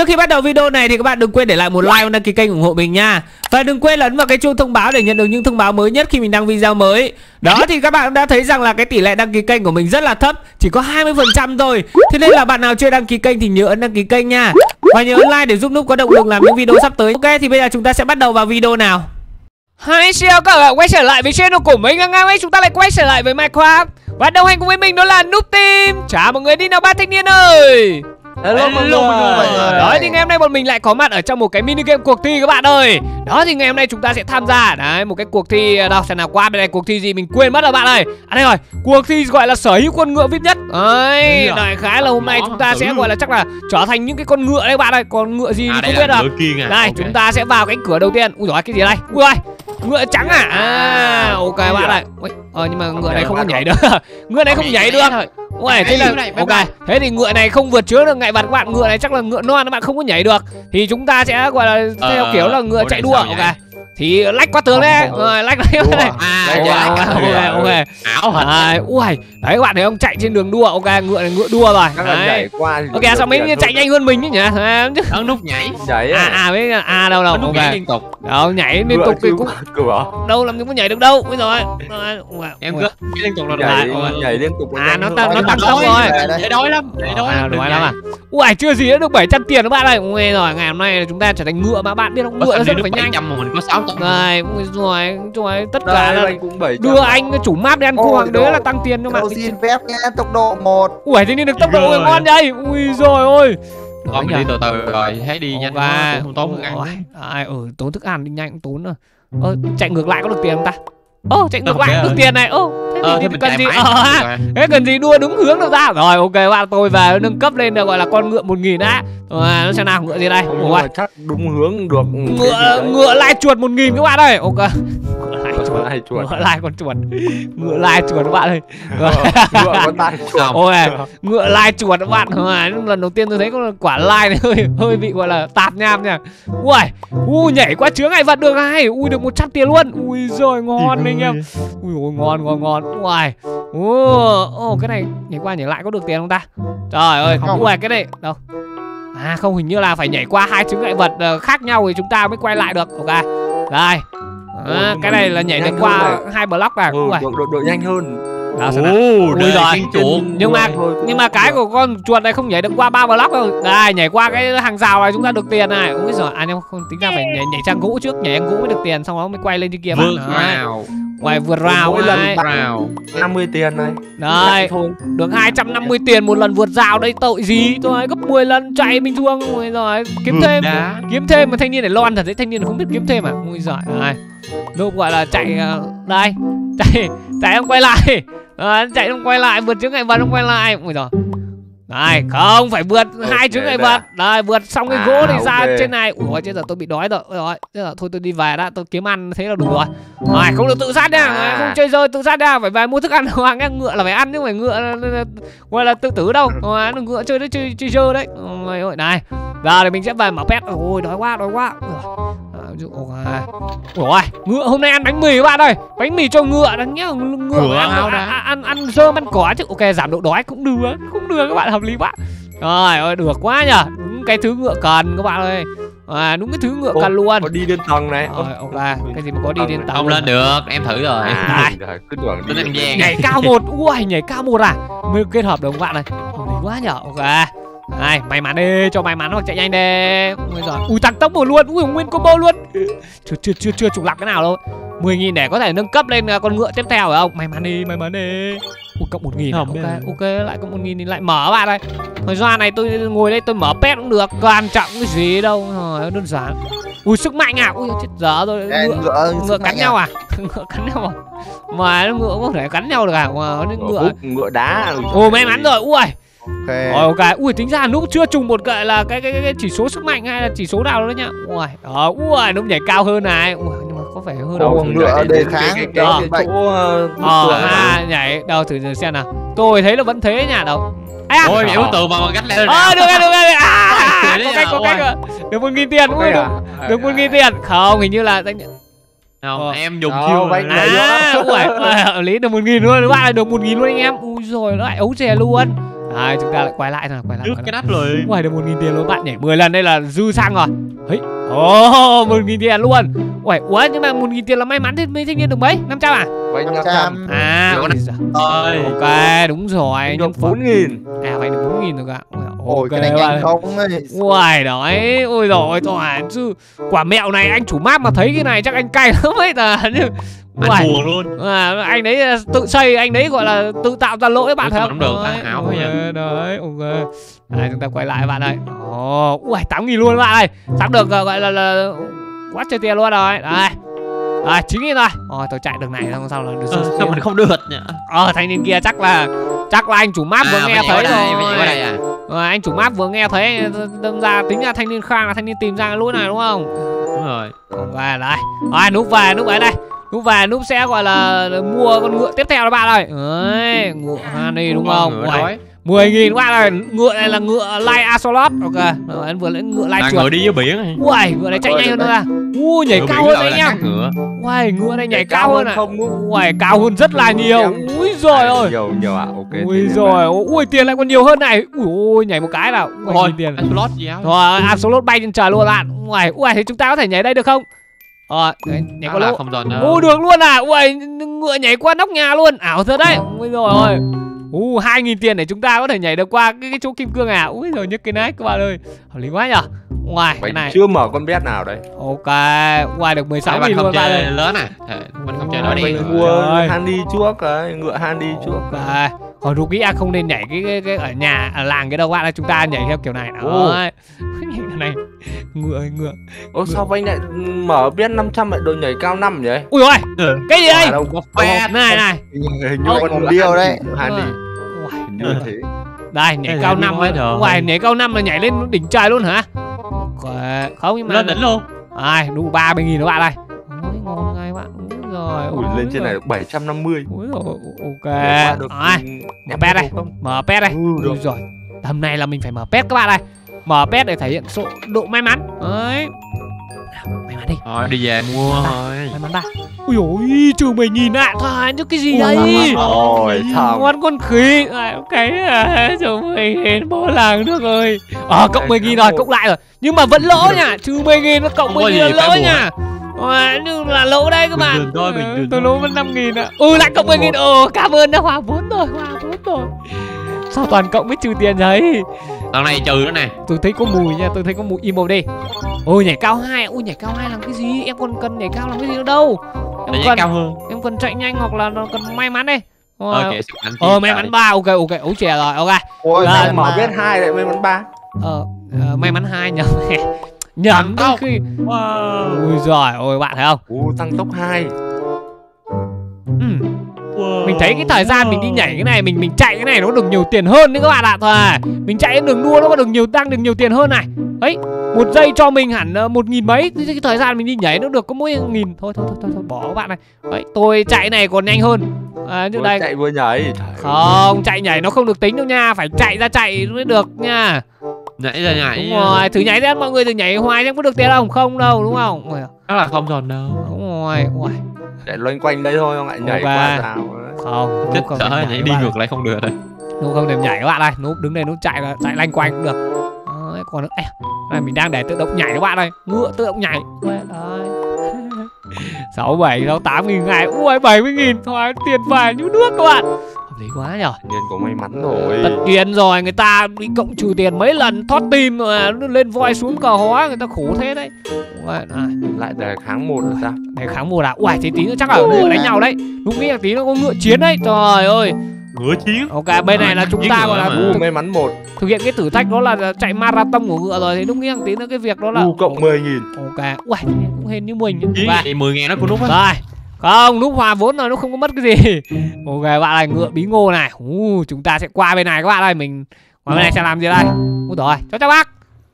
trước khi bắt đầu video này thì các bạn đừng quên để lại một like và đăng ký kênh ủng hộ mình nha. Và đừng quên ấn vào cái chuông thông báo để nhận được những thông báo mới nhất khi mình đăng video mới. Đó thì các bạn đã thấy rằng là cái tỷ lệ đăng ký kênh của mình rất là thấp Chỉ có 20% thôi. Thế nên là bạn nào chưa đăng ký kênh thì nhớ ấn đăng ký kênh nha. Và nhớ ấn like để giúp Núp có động lực làm những video sắp tới. Ok thì bây giờ chúng ta sẽ bắt đầu vào video nào. Hi, xin chào các bạn quay trở lại với channel của mình. Ngay ngay ấy chúng ta lại quay trở lại với Minecraft. Và đồng hành cùng với mình đó là Noob Team. Chào mọi người đi nào ba thanh niên ơi. Hello, mọi người. Đó thì ngày hôm nay bọn mình lại có mặt ở trong một cái mini game cuộc thi các bạn ơi. Đó thì ngày hôm nay chúng ta sẽ tham gia. Đấy một cái cuộc thi đâu xem nào qua bên này cuộc thi gì mình quên mất rồi bạn ơi. À đây rồi cuộc thi gọi là sở hữu con ngựa vip nhất. Đấy Ừ. đại khái là hôm nay chúng ta sẽ gọi là chắc là trở thành những cái con ngựa đấy bạn ơi. Con ngựa gì À, không biết à. Đây Ok. chúng ta sẽ vào cánh cửa đầu tiên. Ui rồi cái gì đây? Ui ơi ngựa trắng à? À ok Ui bạn à. ơi. Ờ, nhưng mà ngựa này không có nhảy được. Ngựa này không nhảy được Ui, thế là này, ok. Thế thì ngựa này không vượt chứa được ngại vật các bạn. Ngựa này chắc là ngựa non các bạn không có nhảy được. Thì chúng ta sẽ gọi là theo Ờ, kiểu là ngựa chạy đua. Ok. Thì lách qua tường đấy. Rồi lách đây đua. này. À, Ok, dạ, ok, ok, ok, hả? Đấy, ui, đấy các bạn thấy không chạy trên đường đua. Ok, ngựa này ngựa đua rồi. Đấy. qua Ok, sao mấy chạy nhanh hơn mình nhỉ? À, Ấn nút nhảy. nhảy À à mấy à đâu đâu. Ok. liên tục. Đâu nhảy liên tục thì cũng đâu làm gì có nhảy được đâu. Bây giờ. Rồi, Em cứ liên tục là nhảy liên tục À, nó tăng- nó tăng tốc đói rồi. Để đói lắm. Để đói À, lắm. đói đừng lắm à Ui chưa gì đã được 700 tiền các bạn ơi Ui rồi ngày hôm nay chúng ta trở thành ngựa mà bạn biết không Ngựa nó rất phải nhanh 700 mà mình có 600. Này rồi rồi tất cả Đây, là anh cũng bảy đưa anh cái chủ map Ôi, cua hoàng đế là tăng tiền cho Đâu xin phép nhé tốc độ một. Ui thế nên được tốc độ Rồi. ngon vậy Ui rồi ôi. Thôi mình đi từ từ rồi, thấy đi nhanh và quá, không tốn thức ăn. Ai ừ tốn thức ăn đi nhanh cũng tốn rồi. Ơ chạy ngược lại có được tiền không ta Ô chạy ngược Được, lại được tiền này. Ô thế Ờ, thì thế mình cần gì. Ờ. Rồi. Thế cần gì đua đúng hướng đâu ra. Rồi ok bạn tôi về nâng cấp lên được gọi là con ngựa 1000 đã Rồi nó xem nào ngựa gì đây? Mà chắc đúng hướng được ngựa ngựa lai chuột một nghìn các bạn ơi. Ok chuột Ngựa lai chuột. ngựa lai con chuột ngựa lai chuột các bạn ơi? Ờ, ngựa có tai chuột ôi ngựa lai chuột các bạn. Ôi, lần đầu tiên tôi thấy con quả lai này hơi hơi bị gọi là tạt nham nha ui ui nhảy qua chướng ngại vật được hay ui được 100 tiền luôn. Ui rồi ngon anh em. Ui ôi ngon ngon ngon. Ui ô ô cái này nhảy qua nhảy lại có được tiền không ta? Trời ơi Không. ui cái này đâu? À không hình như là phải nhảy qua hai chướng ngại vật ờ, khác nhau thì chúng ta mới quay lại được. Ok đây à, cái này là nhảy được qua hai block à? Ừ, được, được, được nhanh hơn. Đó. Ồ, Ui kiên chuột. nhưng mà Thôi, cũng nhưng mà cái của con chuột này không nhảy được qua ba block đâu. Đây nhảy qua cái hàng rào này chúng ta được tiền này. Ui giời à nhưng không tính ra phải nhảy nhảy sang gỗ trước nhảy sang gỗ mới được tiền xong đó mới quay lên trên kia bạn Đấy. Quay vượt rào Mỗi lần Rào. 50 tiền này. Đấy thôi. được 250 tiền một lần vượt rào đây tội gì? Tôi gấp 10 lần chạy bình thường. Ui rồi kiếm Vượt thêm. đá. kiếm thêm mà thanh niên này lon thật đấy thanh niên không biết kiếm thêm à? Ui giời này lúc gọi là chạy ờ, đây chạy chạy không quay lại. Ờ, chạy không quay lại vượt chướng ngại vật không quay lại. Ui giời đây không phải vượt. Hai ngại đây vật đây vượt xong cái À, gỗ này ra ok. trên này. Ui chết giờ tôi bị đói rồi. Rồi thế là thôi tôi đi về đã tôi kiếm ăn thế là đủ rồi. Rồi không được tự sát nha. À. không chơi rơi tự sát nha. Phải về mua thức ăn. Hoàng nghe ngựa là phải ăn chứ không phải ngựa gọi là tự tử đâu. Rồi đừng ngựa chơi đấy chơi chơi dơ đấy. Ôi này. Giờ thì mình sẽ về mở pet. Ôi đói quá đói quá ôi, ôi ngựa hôm nay ăn bánh mì các bạn ơi. Bánh mì cho ngựa đáng nhớ ngựa Ngựa ăn, ăn, đã. ăn, ăn, ăn rơm ăn cỏ chứ. Ok giảm độ đói cũng được cũng được các bạn hợp lý quá. Rồi ơi được quá nhở đúng cái thứ ngựa cần các bạn ơi. À, đúng cái thứ ngựa Ô, cần luôn. có đi lên tầng này. Rồi ok cái gì mà có đi đến tầng Không lên được, em thử rồi. À. Cứ tưởng đi Lên nhảy. Cao một. Ui nhảy cao một à. Mới kết hợp được các bạn này. Hợp lý quá nhở ok này may mắn đi cho may mắn hoặc chạy nhanh đi. Ui giời ui tăng tốc một luôn ui nguyên combo luôn. Chưa chưa chưa chưa trục lặc cái nào đâu. 10 nghìn để có thể nâng cấp lên à, con ngựa tiếp theo phải không? May mắn đi may mắn đi. Ui cộng một nghìn à? Ok đây. ok lại cộng một nghìn thì lại mở bạn ơi. Thời gian này tôi ngồi đây tôi mở pet cũng được. Quan trọng cái gì đâu rồi đơn giản. Ui sức mạnh à? Ui chết dở rồi Ê, ngựa ngựa ngựa cắn nhau à? Ngựa cắn nhau à? Mà nó ngựa có thể cắn nhau được à? Mà ngựa ngựa ngựa đá. Ồ may mắn rồi ui ok. Rồi ok. Ui tính ra núp chưa trùng một cái là cái cái, cái, cái chỉ số sức mạnh hay là chỉ số nào đó nhá ui đó ui núp nhảy cao hơn này. Ui nhưng mà có phải hơn đâu Cái- đề kháng. cái- cái, cái- cái cái- chỗ ờ, ờ à nhảy đâu thử xem nào. Tôi thấy là vẫn thế nhà đâu. À, Ôi, mẹ bức tường mà mà gách leo ờ được rồi được rồi à có cách à, có cách ui. rồi. Được một nghìn tiền Ok ui được à? được một nghìn tiền. Không hình như là Không, Ờ. em dùng chiêu bánh. À, hợp lý được một nghìn luôn, các bạn là được một nghìn luôn anh em. Ui rồi nó lại ấu chè luôn. Đấy, chúng ta lại quay lại nào, quay lại. Quay cái đất rồi Ngoài được 1.000 tiền luôn bạn nhảy 10 lần đây là dư xăng rồi. Ấy. Ồ, 1.000 tiền luôn. Uầy, ủa nhưng mà 1.000 tiền là may mắn thì mấy thanh niên được mấy? 500 à? Vay 500 500 À, Được ôi giời. Ơi ok, đúng rồi. Được Nhưng 4 nghìn À, vậy được 4.000 rồi cả. ôi cái này bạn. không ấy Uầy đấy, ôi rồi toàn chứ quả mẹo này anh chủ map mà thấy cái này chắc anh cay lắm ấy ta. Uầy. buồn luôn À, anh đấy là tự xây, anh đấy gọi là tự tạo ra lỗi bạn thấy không được, Đấy, à, vậy. ok, Đấy, ok. Đây, chúng ta quay lại bạn ơi. Ồ, ui, 8 nghìn luôn bạn ơi. Sắp được ờ, gọi là, là quá trời tiền luôn rồi. Đây. À, 9 nghìn rồi. Ôi, tôi chạy đường này xong sau là được Ờ, số Sao mình không được nhỉ Ờ, thanh niên kia chắc là chắc là anh chủ map vừa À, nghe phải nhảy thấy đây, rồi. à Ờ, anh chủ map vừa nghe thấy đâm ra tính ra thanh niên khang là thanh niên tìm ra cái lỗi này đúng không? Đúng rồi Ok đây. Rồi núp về núp ở đây. Núp về núp sẽ gọi là mua con ngựa tiếp theo đó bạn ơi. Đấy, ngựa Honey đúng không? Uầy, đói 10 nghìn bạn ơi. Ngựa này là ngựa Light Axolot. Ok. Rồi anh vừa lấy ngựa Là trượt. ngựa đi dưới biển này Uầy, ngựa này chạy nhanh hơn nữa à. U nhảy Ngựa cao hơn khác ngựa Uầy, ngựa này nhảy cao hơn à. Uầy, cao hơn rất là nhiều. Úi giời ơi. nhiều nhiều ạ ok Ui rồi, ui tiền lại còn nhiều hơn này. Ui ôi nhảy một cái nào. Ui, tiền. Anh slot gì áo Rồi, absolute bay trên trời luôn bạn. Uầy, uầy thì chúng ta có thể nhảy đây được không? Ờ, đấy, nhảy qua là lỗ. không giòn đâu Ui được luôn à. Uầy, ngựa nhảy qua nóc nhà luôn. Ảo thật đấy. Ui rồi ơi. U 2000 tiền để chúng ta có thể nhảy được qua cái, cái chỗ kim cương à. Ui rồi nhức cái nách các bạn ơi. Hợp lý quá nhở. Uầy, cái Mình này. chưa mở con bet nào đấy Ok, uầy được 16 Bạn nghìn không luôn bạn ơi. lớn à Mình không chơi Ôi, nó đi mình mua handy chuốc cái ngựa handy chuốc Ok. Còn Rukia không nên nhảy cái, cái, cái ở nhà ở làng cái đâu bạn ơi, chúng ta nhảy theo kiểu này. Ồ. Này. Ngựa ơi, ngựa. Ô sao anh lại mở bet 500 lại đồ nhảy cao năm vậy Ui ôi, cái gì đây? À, đâu có Pet Này này. hình như con điêu đấy. hình như là thế Đây, nhảy cao năm đi rồi. Ngoài nhảy cao năm là nhảy lên đỉnh trời luôn hả? Không nhưng mà Lên đỉnh luôn Ai, đủ 30 nghìn các bạn đây. Ngon ngay bạn. Rồi. ui ôi lên trên này rồi. được 750 Úi rồi, ok. Ai, em bet đây. mở pet đây. Ừ, Ui được. rồi. Tầm này là mình phải mở pet các bạn đây. Mở pet để thể hiện số độ may mắn. Đấy. May mắn đi. Rồi đi về. Mua. Thôi. May mắn ta. Ui ôi, trừ 10 nghìn ạ. Thôi, chứ cái gì đây? Ôi thằng Ngon con khỉ. À, cái à, trừ 10 nghìn bố làng được rồi. Ờ cộng 10 nghìn rồi cộng lại rồi. Nhưng mà vẫn lỗ nha Trừ 10 nghìn nó cộng 10 nghìn lỗ nha. À, nhưng là lỗ đây các bạn. thôi, bình Ờ, thường Tôi thôi. lỗ vẫn 5 nghìn ạ. Ừ lại cộng 10 nghìn Ồ cảm ơn đã hòa vốn rồi Hòa vốn rồi. Sao toàn cộng mới trừ tiền đấy Lần này trừ nữa nè. Tôi thấy có mùi nha Tôi thấy có mùi. Emo đi. Ôi nhảy cao hai. Ui nhảy cao hai làm cái gì? Em còn cần nhảy cao làm cái gì nữa đâu? Để Em giá cần cao hơn. em cần chạy nhanh hoặc là nó cần may mắn đi Rồi, Ok anh Ờ may mắn ba. Ok ok. Ấu chè rồi. Ok. Ôi Em mở mà- bet 2 lại may mắn 3 ờ, ờ may mắn hai nhầm nhầm tốc. khi Wow ui giời ôi bạn thấy không? Ú tăng tốc 2 ừ. Thấy cái thời gian mình đi nhảy cái này mình mình chạy cái này nó được nhiều tiền hơn đấy các bạn ạ thôi. Mình chạy cái đường đua nó có được nhiều tăng được nhiều tiền hơn này. Ấy một giây cho mình hẳn ờ, một nghìn mấy cái, cái thời gian mình đi nhảy nó được có mỗi nghìn thôi thôi thôi thôi, thôi bỏ các bạn này. Đấy tôi chạy này còn nhanh hơn. À, như Vừa đây chạy vừa nhảy. Không chạy nhảy nó không được tính đâu nha phải chạy ra chạy mới được nha. Nhảy ra nhảy. Đúng rồi thử nhảy xem mọi người thử nhảy hoài xem có được tiền không? Không đâu đúng không? Đó là không giòn đâu. Đúng rồi Ui, Chạy loanh quanh đây thôi không lại nhảy qua rào không Chết sợ nhảy đi ngược lại không được rồi. Núp không thèm nhảy các bạn ơi núp đứng đây núp chạy là chạy lanh quanh cũng được. Đấy, còn ê, này mình đang để tự động nhảy các bạn ơi. Ngựa tự động nhảy. Đấy sáu bảy sáu tám nghìn ngày ui bảy mươi nghìn thôi tiền vài như nước các bạn lý quá nhở? Nhiên có may mắn rồi. Tất nhiên rồi người ta bị cộng trừ tiền mấy lần thoát tim rồi à, nó lên voi xuống cờ hóa người ta khổ thế đấy. Ui, này. Lại đề kháng một là sao để kháng một à? Uầy thế tí nữa chắc là ngựa đánh nhau đấy. Lúc nghĩ là tí nó có ngựa chiến đấy. Trời ơi. Ngựa chiến? Ok bên này là chúng ta gọi là mà. May mắn một. thực hiện cái thử thách đó là chạy marathon của ngựa rồi thì lúc nghĩ là tí nữa cái việc đó là U cộng 10 nghìn. Ok uầy cũng hên như mình thì 10 ngàn nó của nút á. Rồi không lúc hòa vốn rồi nó không có mất cái gì. Ok bạn này ngựa bí ngô này. Uh, chúng ta sẽ qua bên này các bạn ơi. Mình qua bên này sẽ làm gì đây? Ui rồi cho chào bác.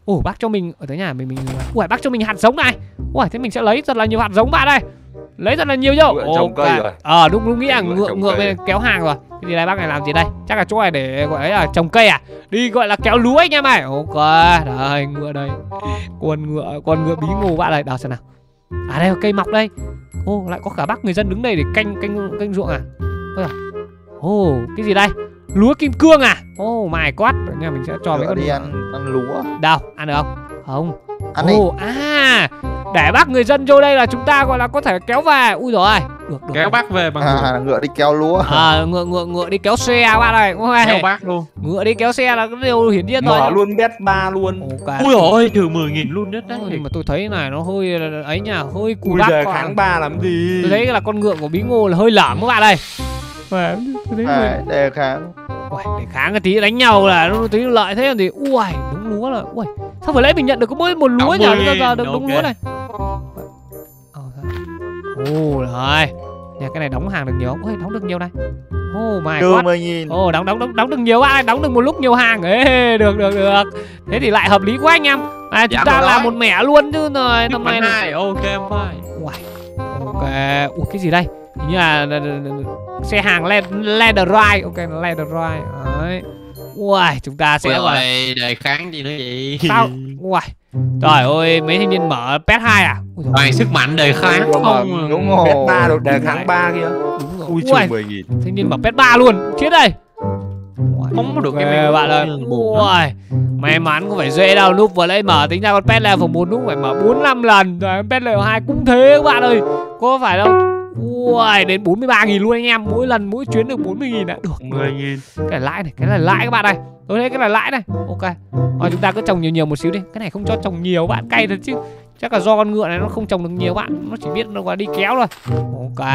Ủa bác cho mình ở tới nhà mình mình ui bác cho mình hạt giống này. Ui thế mình sẽ lấy thật là nhiều hạt giống bạn đây lấy thật là nhiều cây rồi. ờ đúng đúng nghĩ là Ngựa ngựa bên kéo hàng rồi. Cái gì đây bác này làm gì đây? Chắc là chỗ này để gọi là trồng cây à? Đi gọi là kéo lúa anh em ơi. Ok đây ngựa đây. Con ngựa con ngựa bí ngô bạn đây đào xem nào. À đây cây mọc đây ô lại có cả bác người dân đứng đây để canh canh canh ruộng à? Ôi à ô cái gì đây? Lúa kim cương à? Oh my god Vậy nên mình sẽ cho mấy Ngựa con đi ăn ăn lúa. Đâu ăn được không không. Ăn đi. Ồ, à để bắt người dân vô đây là chúng ta gọi là có thể kéo về. Ui rồi được được. Kéo bác về bằng à, ngựa. ngựa đi kéo lúa. À, ngựa ngựa ngựa đi kéo xe bạn ơi. Ui, kéo bác luôn. Ngựa đi kéo xe là cái điều hiển nhiên rồi mở luôn bet ba luôn. Ok ui ôi trừ 10 nghìn luôn Ôi, đấy. Nhưng mà tôi thấy này nó hơi ấy nha hơi cù ui giời con. kháng ba làm gì? Tôi thấy là con ngựa của bí ngô là hơi lởm các bạn ơi. Phải, tôi thấy hơi- à, đề kháng. Uầy, để kháng cái tí đánh nhau là nó tí lợi thế thì. Ui đúng lúa rồi ui sao vừa lấy mình nhận được có mỗi một lúa nhỉ giờ nghìn, được đúng lúa này? Ồ rồi. Nhà cái này đóng hàng được nhiều không? Ui đóng được nhiều này. Oh my trừ god. mười nghìn ồ đóng đóng đóng đóng được nhiều bạn đóng được một lúc nhiều hàng? Ê, được được được. Thế thì lại hợp lý quá anh em. À, chúng Dạ, ta làm một mẻ luôn chứ rồi năm nay năm là hai ok em phải ok. Ui cái gì đây? Hình như là, xe hàng led leather ride ok leather ride đấy ui chúng ta sẽ gọi là đề kháng gì nữa vậy. Sao? Ui trời ơi mấy thanh niên mở pet 2 à? Toàn sức mạnh đề kháng không đúng bet rồi ba được đề kháng ba kia. Đúng rồi. Ui mười nghìn. thanh niên mở pet 3 luôn. Chết đây. Không có được cái ok, menu bạn ơi. ui may mắn không phải dễ đâu. Lúc vừa lấy mở tính ra con pet level 1 lúc phải mở 4 5 lần. Rồi pet level 2 cũng thế các bạn ơi. Có phải đâu Ui, đến 43 nghìn luôn anh em. Mỗi lần mỗi chuyến được 40 nghìn đã Được 10 nghìn. Cái này lãi này, cái này lãi các bạn này. Tôi thấy cái này lãi này. Ok. Rồi chúng ta cứ trồng nhiều nhiều một xíu đi. Cái này không cho trồng nhiều bạn cay thật chứ. Chắc là do con ngựa này nó không trồng được nhiều bạn. Nó chỉ biết nó qua đi kéo thôi. Ok.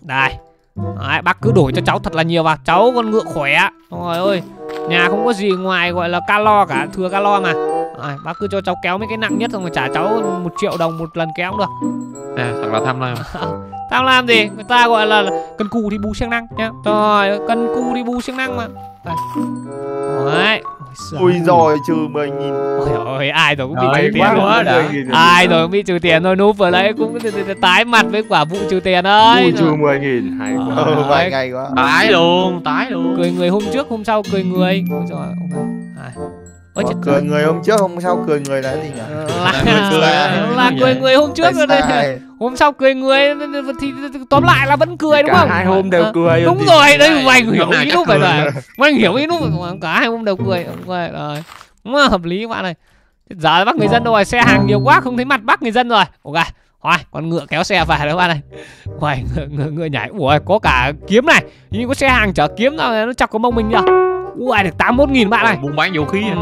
Đây. Đấy, bác cứ đổi cho cháu thật là nhiều vào. Cháu con ngựa khỏe. Trời ơi. Nhà không có gì ngoài gọi là calo cả. Thừa calo mà. Đấy, Bác cứ cho cháu kéo mấy cái nặng nhất Xong rồi trả cháu một triệu đồng một lần kéo cũng được à thật là tham lam? Tao làm gì? Người ta gọi là cần cù thì bù siêng năng nhá. Trời ơi, cần cù thì bù siêng năng mà. Đây. Đấy. Ôi ui giời. rồi trừ mười nghìn. Ôi ôi, ai rồi cũng bị trừ tiền quá đã. Ai rồi cũng bị trừ tiền thôi Núp vừa lấy cũng tái mặt với quả vụ trừ tiền đấy ui trừ mười nghìn. Hay quá. vài ngày quá. Tái luôn tái luôn. Cười người hôm trước hôm sau cười người. Ôi trời ok Ai. Ôi chết cười người hôm trước hôm sau cười người là gì nhỉ? Là, Là là, là cười người hôm trước rồi đây? Hôm sau cười người thì tóm lại là vẫn cười đúng cả không? hai hôm đều Ờ, cười đúng thì- rồi Này, mày hiểu ý lúc phải rồi mày hiểu ý lúc cả hai hôm đều cười rồi đúng là hợp lý các bạn ơi. Giờ bắt người dân rồi xe hàng nhiều quá không thấy mặt bắt người dân rồi. Ok Hoài, con ngựa kéo xe về đó các bạn ơi? Hoài, ngựa, ngựa, ngựa nhảy. Ủa, có cả kiếm này. Nhưng có xe hàng chở kiếm nào nó chọc có mông mình nhỉ? Ui, được 81 nghìn bạn này buôn bán vũ khí à?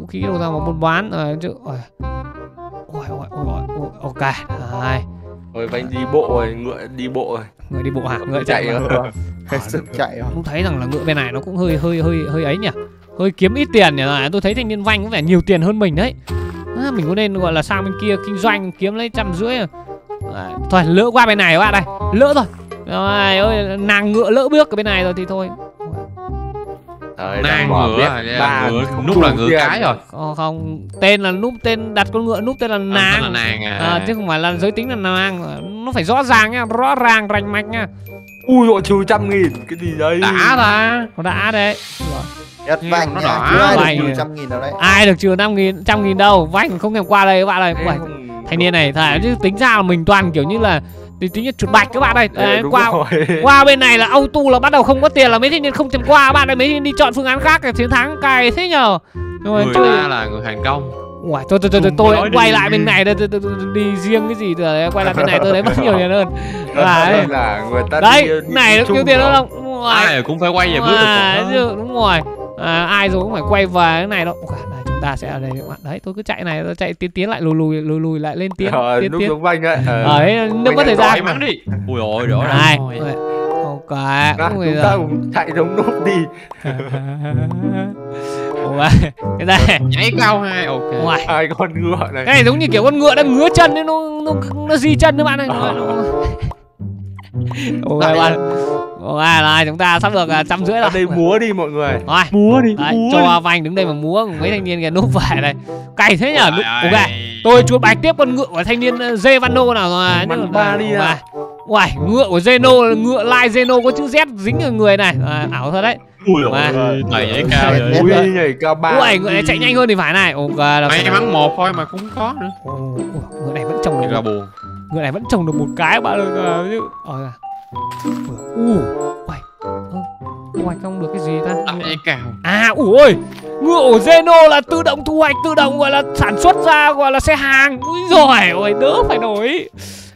Vũ khí đâu ra mà buôn bán ờ, chứ ôi ôi ôi ôi, ok đây Ôi vay đi bộ rồi, ngựa đi bộ rồi. người đi bộ hả? Ngựa chạy rồi. hết sức chạy rồi. Cũng thấy rằng là ngựa bên này nó cũng hơi hơi hơi hơi ấy nhỉ? Hơi kiếm ít tiền nhỉ? Tôi thấy thanh niên vanh có vẻ nhiều tiền hơn mình đấy. À, mình có nên gọi là sang bên kia kinh doanh kiếm lấy trăm rưỡi à? À, thôi lỡ qua bên này các bạn đây lỡ rồi rồi ơi nàng ngựa lỡ bước ở bên này rồi thì thôi Mở ngựa bet à, ba, ngựa không nút là ngựa cái rồi. không, không. Tên là núp tên đặt con ngựa núp tên là À, nàng tên là nàng à, à, chứ không phải là giới tính là nàng nó phải rõ ràng nha rõ ràng rành mạch nha. Ui dội trừ trăm nghìn, cái gì đấy? đã ta đã đấy. Nhất vành nó nhá đỏ ai vành. được trừ trăm nghìn đâu đấy. Ai được trừ năm nghìn trăm nghìn đâu. Vanh không thèm qua đây các bạn ơi. Không- thanh niên này thà chứ tính ra là mình toàn kiểu như là tính tính như chuột bạch các bạn ơi. Ờ, Đấy, qua rồi. qua bên này là auto là bắt đầu không có tiền là mấy thanh niên không thèm qua. Các bạn ơi mấy thanh niên đi chọn phương án khác để chiến thắng cày thế nhờ. Rồi người ta là người thành công. Uầy, thôi thôi thôi, thôi tôi quay đi. lại bên này tôi, tôi, tôi, đi riêng cái gì rồi quay lại bên này tôi thấy mất nhiều tiền hơn. Là người ta đấy đi- đi này nó nhiều tiền hơn không? Ai cũng phải quay về bước được đúng rồi à, ai rồi cũng phải quay về cái này đâu Ok, đây, chúng ta sẽ ở đây các bạn. Đấy tôi cứ chạy này tôi chạy tiến tiến lại lùi lùi lùi lùi lại lên tiến Ờ, tiến núp tiến. giống vanh ấy. Ờ. đấy nếu có thời gian mắn đi. Ui ôi rõ này rồi ok. Nào, đúng rồi chúng ta cùng chạy giống núp đi. cái này. Nhảy cao hai ok. Ngoài Hai con ngựa này. cái này giống như kiểu con ngựa đang ngứa chân ấy, nó nó nó di chân các bạn ơi. Ok bạn ok này chúng ta sắp được à, trăm rưỡi rồi. Đây múa đi mọi người. rồi. Múa đi Đấy, cho Vành đứng đây mà múa cùng mấy thanh niên kia núp về đây. Cày thế nhở? Ok tôi chuột bạch tiếp con ngựa của thanh niên ờ, Dê Vano nào rồi. Văn ba đi nào. Uầy, ngựa của Zeno ngựa lai Zeno có chữ Z dính ở người này. À, ảo thật đấy. Ui Mà. ôi mày nhảy cao Ui rồi. nhảy ba. Uầy, ngựa này chạy nhanh hơn thì phải này. Ok là may mắn một thôi mà cũng có nữa. Ồ, ngựa này vẫn trồng được ngựa này vẫn trồng được một cái bạn ơi ờ, chứ à. U uầy ơ, hoạch không được cái gì ta? Cái cào À ôi Ngựa ổ Zeno là tự động thu hoạch Tự động gọi là sản xuất ra gọi là xe hàng. Úi rồi ôi đỡ phải nổi.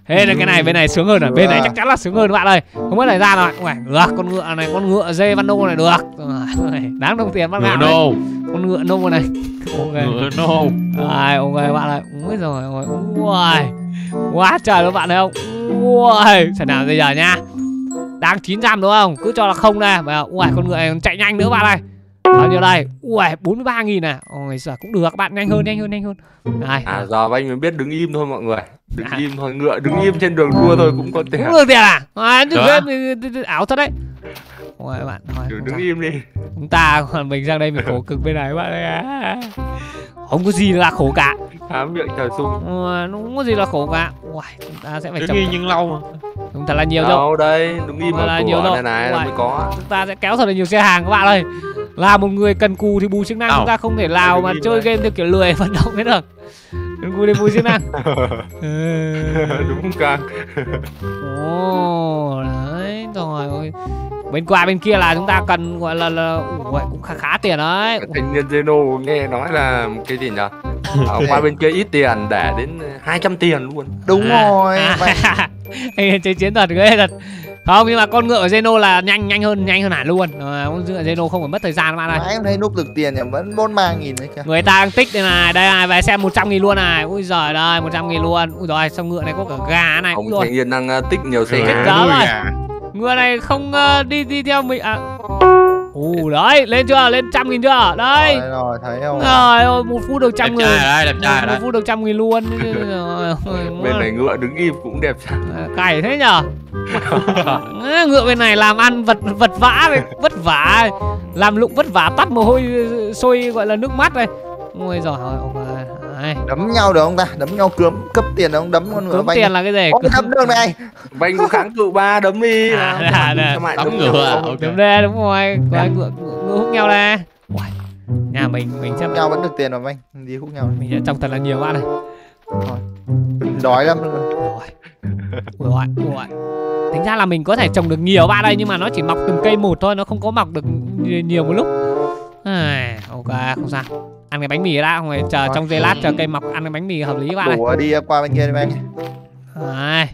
Thế là cái này bên này sướng hơn rồi. Bên này chắc chắn là sướng hơn bạn ơi. Không mất thời gian rồi. Uầy, Được con ngựa này Con ngựa dê văn nô này được. Đáng đồng tiền bắt Ngựa nô. Con ngựa nô này. Ok. Ngựa nô. Rồi ok bạn ơi. Úi rồi ôi Ui Quá trời luôn bạn thấy không Ui Xem nào bây giờ nha? Đang 900 đúng không? Cứ cho là không đây. Bây giờ, Ui con ngựa này còn chạy nhanh nữa bạn ơi. Bao nhiêu đây? Ui 43 nghìn à? Ôi giời cũng được các bạn nhanh hơn nhanh hơn nhanh hơn. Này. À giờ anh mới biết đứng im thôi mọi người. Đứng À. im thôi ngựa đứng im trên đường đua thôi cũng có tiền cũng được tiền à? À, chứ ảo thật đấy Ôi bạn thôi Đừng không đứng im đi. Chúng ta còn mình sang đây mình khổ cực bên này bạn ơi. À. Không có gì là khổ cả. Há miệng trời sung Ui, nó không có gì là khổ cả. Ui, chúng ta sẽ phải Đứng yên nhưng lâu mà. Chúng thật là nhiều Đâu. Đây đứng im là nhiều rồi. này này là Uầy. mới có. chúng ta sẽ kéo thật là nhiều xe hàng các bạn ơi. Là một người cần cù thì bù chức năng Ảo. chúng ta không thể nào mà chơi game theo kiểu lười vận động hết được. Cần cù thì bù chức năng. Ừ. Đúng không càng. Ồ đấy rồi. Bên qua bên kia là chúng ta cần gọi là là ui, cũng khá khá tiền đấy. Thanh niên Zeno nghe nói là cái gì nhỉ? Ở qua bên kia ít tiền để đến 200 tiền luôn. Đúng À. rồi À, chơi chiến thuật ghê thật. Không nhưng mà con ngựa ở Zeno là nhanh nhanh hơn nhanh hơn hẳn luôn. Ờ, con ngựa Zeno không phải mất thời gian các bạn ơi em thấy núp được tiền nhỉ vẫn 43 nghìn đấy kìa. Người ta đang tích đây này, đây này, về xem 100 nghìn luôn này. Ui giời ơi, 100 nghìn luôn. Ui rồi, xong ngựa này có cả gà này Ông thanh niên đang uh, tích nhiều xe đó Nuôi rồi. Ngựa này không ờ, đi đi theo mình à. Ù đấy, lên chưa, lên trăm nghìn chưa? Đây, Rồi rồi thấy không? Rồi ôi, một phút được Đẹp trăm nghìn. trai ở đây đẹp trai ở một đây phút được trăm nghìn luôn. Bên này ngựa đứng im cũng đẹp trai. À, Cày thế nhở? Ngựa bên này làm ăn vật vật vã này, vất vả Làm lụng vất vả tắt mồ hôi sôi gọi là nước mắt này Ôi giời ơi, ông ơi Đấy. Đấm nhau được không ta? Đấm nhau cướm cấp tiền được không? Đấm con banh tiền là cái gì? Ôi, đấm đường này. Banh có kháng cự ba đấm đi. À, à, à. Đấm đấm ngựa à? Ok. Đúng đây đúng rồi. Có ai ngựa, hút nhau đây Uầy, Nhà mình mình sẽ nhau vẫn được tiền mà banh đi hút nhau mình sẽ trồng thật là nhiều bạn này. Đói lắm. Rồi Ui ui ôi. Tính ra là mình có thể trồng được nhiều bạn đây Nhưng mà nó chỉ mọc từng cây một thôi Nó không có mọc được nhiều, nhiều một lúc à, Ok không sao Ăn cái bánh mì đã không phải chờ trong giây lát chờ cây mọc ăn cái bánh mì hợp lý bạn này đi qua bên kia đi banh Đấy.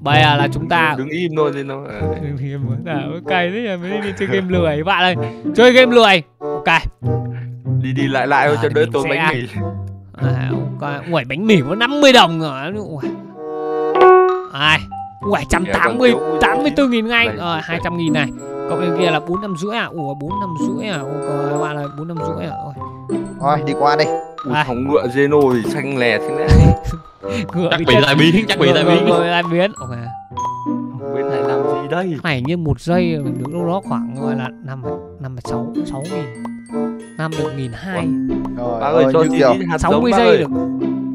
Bây giờ là chúng ta đứng im thôi thì nó cay thế nhỉ mới đi chơi game lười bạn ơi chơi game lười ok đi đi lại lại thôi À, cho đỡ tốn bánh mì À, ok. Ui, bánh mì có 50 đồng rồi. Ui. Ai. Ui, 180, 84 nghìn ngay. Rồi, 200 nghìn này. Cộng bên kia là 4 năm rưỡi à? Ủa, 4 năm rưỡi à? Ok, các bạn ơi, 4 năm rưỡi à? Ôi, thôi đi qua đây Ui, À. ngựa Zeno thì xanh lè thế này ngựa Chắc đi bị tai biến Chắc bị tai biến Ngựa tai biến. Ok. bên này làm gì đây Này như một giây mình được đâu đó khoảng gọi là 5 5 6 6 nghìn. Năm được nghìn hai. rồi ba ơi cho 60 giống, bác giây được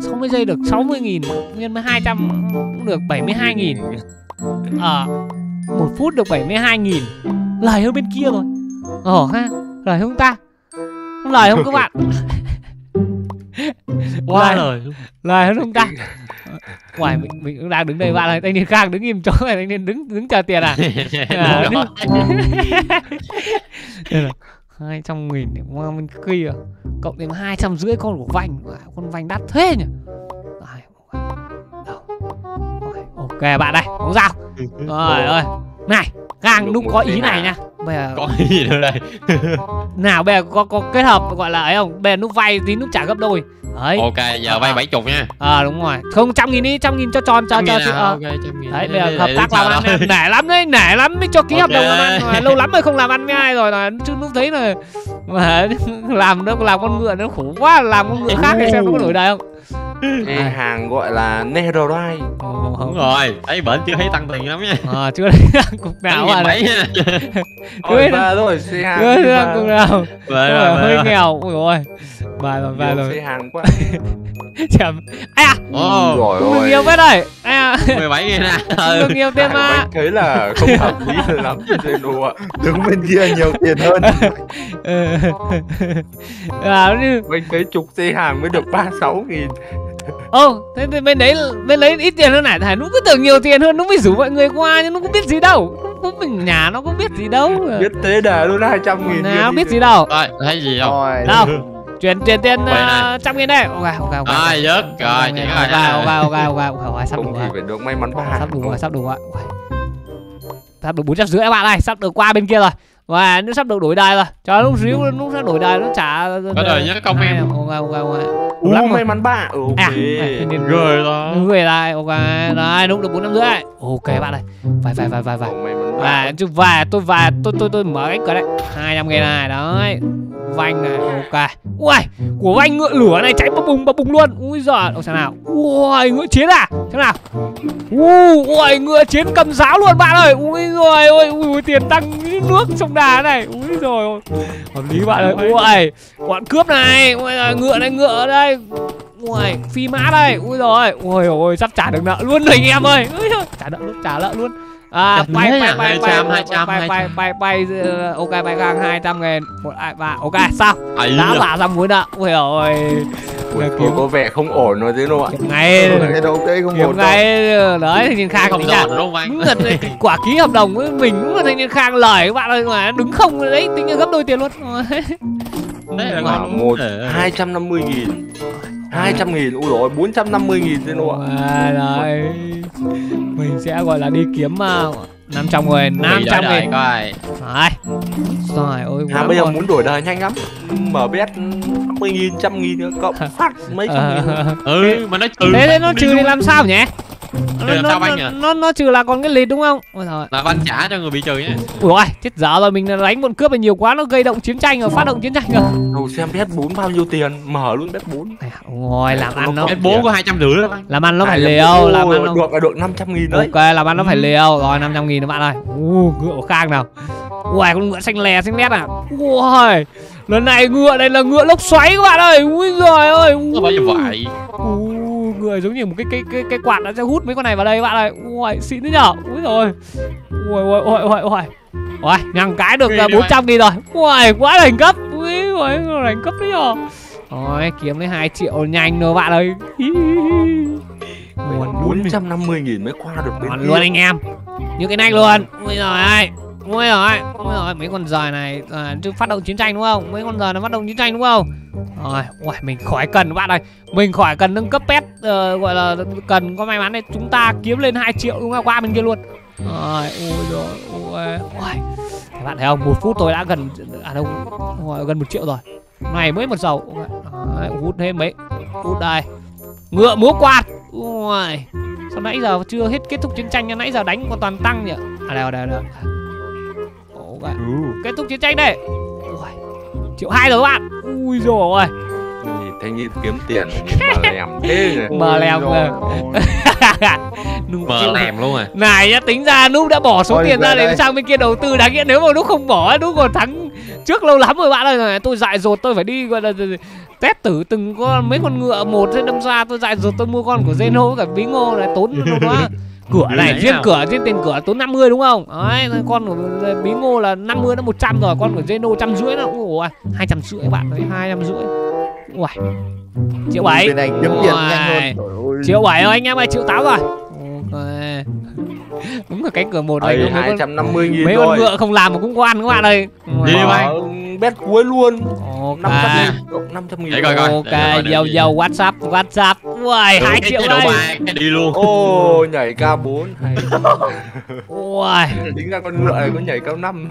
60 giây được 60 nghìn nhân với 200 cũng được 72 nghìn Ờ một phút được 72 nghìn. Lời hơn bên kia rồi. Ờ ha Lời hơn ta. Lời không các bạn. Quá Lời, lời hơn không ta. Ngoài mình, mình cũng đang đứng đây bạn ơi Thanh niên khác đứng im chỗ này Thanh niên đứng đứng chờ tiền à? À, là 200 nghìn để qua bên kia. Cộng thêm 200 rưỡi con của vành. Con vành đắt thế nhỉ Đâu. Ok bạn đây không sao. Rồi ơi. Này Gang lúc có ý này nha. Bây giờ Có gì nữa đây? Nào bây giờ có có kết hợp gọi là ấy không? Bây giờ nút vay tí nút trả gấp đôi. Đấy. Ok giờ vay 70 nha. À đúng rồi. Không trăm nghìn đi trăm nghìn cho tròn cho cho cho- à? ờ. Đấy bây giờ hợp tác làm ăn em nể lắm đấy nể lắm mới cho ký hợp đồng làm ăn lâu lắm rồi không làm ăn với ai rồi là chứ lúc thấy là mà làm đâu làm con ngựa nó khổ quá làm con ngựa khác thì xem nó có đổi đời không Ê, hàng gọi là Netherite. Ồ, Đúng rồi. Thấy bệnh chưa thấy tăng tiền lắm nha à, chưa thấy cục nào Tăng à? mấy nha Ôi, ba rồi xe hàng chưa thấy ba. cục nào. Rồi về hơi rồi. nghèo. Ôi ôi. Vài rồi Nhiều rồi. xe hàng quá chậm ai à Ồ. Rồi cũng được nhiều phết rồi ai à. 17 nghìn à cũng được nhiều tiền mà. Thấy là không hợp lý lắm Zeno ạ. Đứng bên kia nhiều tiền hơn. Ừ. à như Bánh thấy chục xe hàng mới được 36 nghìn. Ô thế thì bên đấy bên đấy ít tiền hơn này thầy nó cứ tưởng nhiều tiền hơn nó mới rủ mọi người qua nhưng nó cũng biết gì đâu. Có mình nhà nó có biết gì đâu. Biết thế đề luôn hai trăm nghìn nào biết gì đâu. Rồi, thấy gì không? Rồi. đâu chuyển chuyển tiền ờ, trăm nghìn đây. Ok ok ok Rồi, dứt. Rồi, ok chỉ ok rồi ok ok ok ok ok sắp đủ rồi. phải được may mắn sắp đủ rồi sắp đủ rồi. Sắp được bốn trăm rưỡi các bạn ơi sắp được qua bên kia rồi và nó sắp được đổi đài rồi. Chờ lúc xíu nó sắp đổi đài nó trả Có đời nhớ công em. ok ok ok. Ủa, lắm may mắn ba ừ, ok. à này, nên Rồi đó. về lại ok. Rồi đúng được bốn năm rưỡi. Ok bạn ơi. Vài vài vài vài vài và chứ và tôi và tôi tôi tôi mở cánh cửa đấy hai trăm nghìn này đấy. Vanh này ok. Ui của vanh ngựa lửa này cháy bập bùng bập bùng luôn. Ui giời. Đâu xem nào. Ui ngựa chiến à? Xem nào. Ui ngựa chiến cầm giáo luôn bạn ơi. Ui rồi ui ui tiền tăng nước sông đà này. Ui rồi hợp lý bạn ơi ui bọn cướp này. Ui ngựa này ngựa đây. Ui phi mã đây. Ui rồi ui ôi sắp trả được nợ luôn rồi anh em ơi. Trả nợ luôn trả nợ luôn. À Chậm bay bay à? bay 200, bay 200, bay bay 200. bay bay ờ, ok bay ngang hai trăm nghìn. Một ai ba ok sao đã là- giả ra muốn nợ. Ui rồi Ui, kiếm có vẻ không ổn rồi thế đâu ạ? Ngay. Cái đầu cây không kiếm ổn đâu. ngay. Đấy thì nhìn khang Không tính ra đòn đúng không anh? đúng là cái quả ký hợp đồng với mình đúng là thanh niên khang lời các bạn ơi mà đứng không đấy tính là gấp đôi tiền luôn. Đấy là một Ờ. hai trăm năm mươi nghìn. hai trăm nghìn ui rồi bốn trăm năm mươi nghìn thế đâu ạ? À, đấy mình sẽ gọi là đi kiếm uh, 500 người 500 Rồi, nghìn. coi. đấy rồi ôi à quá bây giờ muốn đổi đời nhanh lắm. Mở bet năm mươi nghìn trăm nghìn nữa, cộng phát mấy trăm nghìn. Ờ, Ừ, mà nó trừ. thế nó trừ thì làm sao nhỉ Làm nó, sao nó, anh nhỉ? nó, nó trừ là còn cái lịt đúng không? Ôi trời Là văn trả cho người bị trừ nhé. ui ôi chết dở rồi mình đánh bọn cướp này nhiều quá nó gây động chiến tranh rồi phát động chiến tranh rồi. Đầu xem bet bốn bao nhiêu tiền mở luôn bet bốn Này, ôi làm ăn nó Không, Cái bố có hai trăm rưỡi đó anh. làm ăn nó phải liều làm ăn nó được là được năm trăm nghìn đấy ok làm ăn nó phải liều. Rồi 500 nghìn các bạn ơi. U ngựa khang nào. Ui con ngựa xanh lè xanh lét à. Ui lần này ngựa này là ngựa lốc xoáy các bạn ơi. Ui giời ơi Nó bao nhiêu vậy? U người giống như một cái cái cái cái quạt nó sẽ hút mấy con này vào đây các bạn ơi. Ui xịn thế nhở? Ui rồi ui ui ui ui ui ui nhằng cái được bốn trăm nghìn rồi. Ui quá đỉnh cấp. Ui ui đỉnh cấp đấy nhở? Rồi kiếm lấy 2 triệu nhanh rồi bạn ơi. Năm mươi nghìn mới qua được kia. luôn anh em. Như cái này luôn. Ui rồi ơi ôi rồi ôi rồi mấy con giời này à, phát động chiến tranh đúng không? Mấy con giời nó phát động chiến tranh đúng không? Rồi ôi, mình khỏi cần bạn ơi Mình khỏi cần nâng cấp pet uh, Gọi là cần có may mắn này Chúng ta kiếm lên 2 triệu đúng không? Qua bên kia luôn. Rồi Ui rồi Ui ôi. Các bạn thấy không? Một phút tôi đã gần À đâu Gần một triệu rồi. Này mới một dầu. Đấy, hút thêm mấy Hút đây. Ngựa múa quạt. Ôi. Sao nãy giờ chưa hết kết thúc chiến tranh Nãy giờ đánh còn toàn tăng nhỉ? À đây đây đây. Ok Kết thúc chiến tranh đây. Ui, Triệu hai rồi các bạn. Ui rồi ôi thanh niên kiếm tiền mà lèm thế nhỉ Mà lèm Ôi ôi. Mờ lèm luôn à. Này nhá tính ra Núp đã bỏ số Thôi, tiền ra để sang bên kia đầu tư Đáng nghĩa. Nếu mà Núp không bỏ Núp còn thắng trước lâu lắm rồi bạn ơi. Này, Tôi dại dột tôi phải đi gọi là Test tử từng con mấy con ngựa một thế đâm ra tôi dại dột tôi mua con của Zeno với cả bí ngô này tốn nó quá cửa này riêng cửa riêng tiền cửa tốn 50 đúng không? Đấy con của bí ngô là 50 nó 100 rồi con của Zeno trăm rưỡi nó ui hai trăm rưỡi bạn đấy hai trăm rưỡi. Ui triệu bảy. triệu bảy rồi anh em ơi triệu tám rồi ok đúng là cánh cửa một này hai trăm năm mươi nghìn mấy con ngựa không làm mà cũng có ăn các bạn ơi. Đi Mở bay. bet cuối luôn. Năm trăm nghìn. Năm trăm nghìn. Để coi coi. ok dầu dầu whatsapp whatsapp. Ui hai Cái- triệu cái đây. cái đi luôn. ô nhảy cao bốn. Hay ui. Tính ra con ngựa này có nhảy cao năm.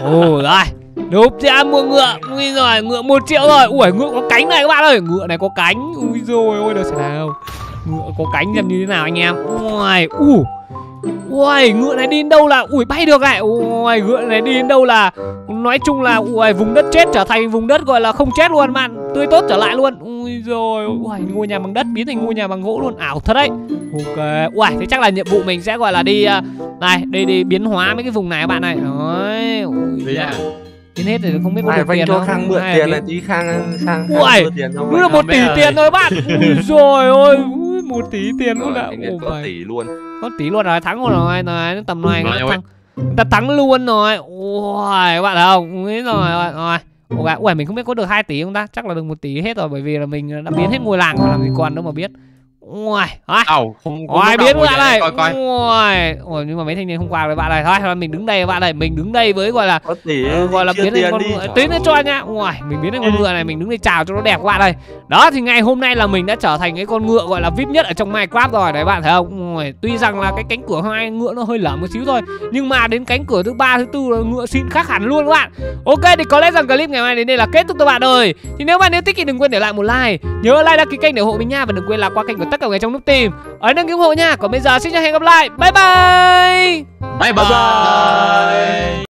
Ồ rồi. Đúng ra mua ngựa. Ui rồi ngựa một triệu rồi. Ui ngựa có cánh này các bạn ơi. Ngựa này có cánh. Ui rồi ôi đâu nào Ngựa có cánh xem như thế nào anh em? Ui u. Ui ngựa này đi đến đâu là Ui bay được này Ui ngựa này đi đến đâu là Nói chung là Ui vùng đất chết trở thành vùng đất gọi là không chết luôn bạn. Tươi tốt trở lại luôn. Ui rồi Ui ngôi nhà bằng đất biến thành ngôi nhà bằng gỗ luôn. Ảo thật đấy. Ok. Ui thế chắc là nhiệm vụ mình sẽ gọi là đi à, Này đi đi biến hóa mấy cái vùng này các bạn này. Đấy Ui. Biến hết rồi không biết có ai được vay tiền cho không? Khang mượn tiền là tí khang khang tiền cho Đúng là một tỷ tiền rồi bạn. Ui rồi ôi Một tỷ tiền luôn ạ Ôi có tỷ luôn. Có tỷ luôn rồi thắng luôn rồi Này tầm này người ta ôi. thắng. Người ta thắng luôn rồi. Các bạn không? Rồi rồi. Rồi Ok, ui mình không biết có được 2 tỷ không ta? Chắc là được 1 tỷ hết rồi Bởi vì là mình đã biến hết ngôi làng Làm gì còn đâu mà biết ui thôi không không Ôi lúc biến bạn này. Coi coi. Ôi, ôi nhưng mà mấy thanh niên không qua với bạn này thôi. Thôi mình đứng đây bạn này mình đứng đây với gọi là ờ, gọi là biến thành con ngựa. Lên ơi. cho nha Ui, mình biến thành con ngựa này mình đứng đây chào cho nó đẹp các bạn ơi đó thì ngày hôm nay là mình đã trở thành cái con ngựa gọi là vip nhất ở trong Minecraft rồi. Đấy bạn thấy không? Ui, tuy rằng là cái cánh cửa hai ngựa nó hơi lởm một xíu thôi nhưng mà đến cánh cửa thứ ba thứ tư là ngựa xịn khác hẳn luôn các bạn. Ok thì có lẽ rằng clip ngày hôm nay đến đây là kết thúc các bạn rồi thì nếu bạn yêu thích thì đừng quên để lại một like. Nhớ like đăng ký kênh để ủng hộ mình nha. Và đừng quên là qua kênh của tất cả người trong nút tìm ở đăng ký ủng hộ nha. Còn bây giờ xin chào hẹn gặp lại. Bye bye. Bye bye.